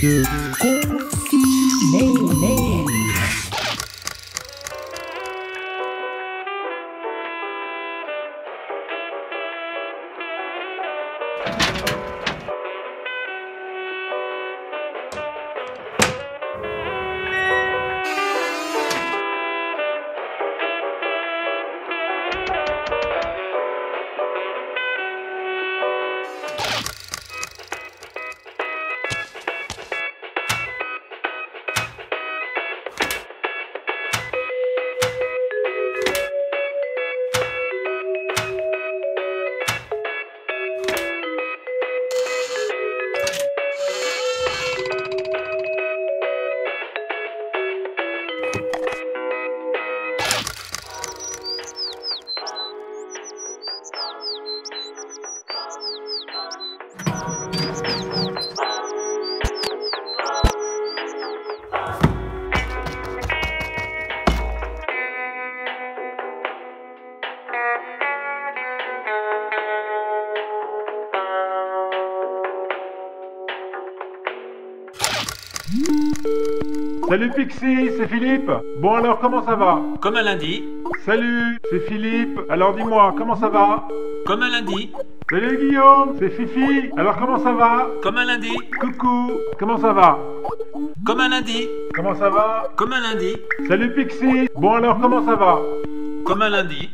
Con Salut Pixie, c'est Philippe. Bon alors comment ça va? Comme un lundi. Salut, c'est Philippe. Alors dis-moi, comment ça va? Comme un lundi. Salut Guillaume, c'est Fifi. Alors comment ça va? Comme un lundi. Coucou, comment ça va? Comme un lundi. Comment ça va? Comme un lundi. Salut Pixie. Bon alors comment ça va? Comme un lundi.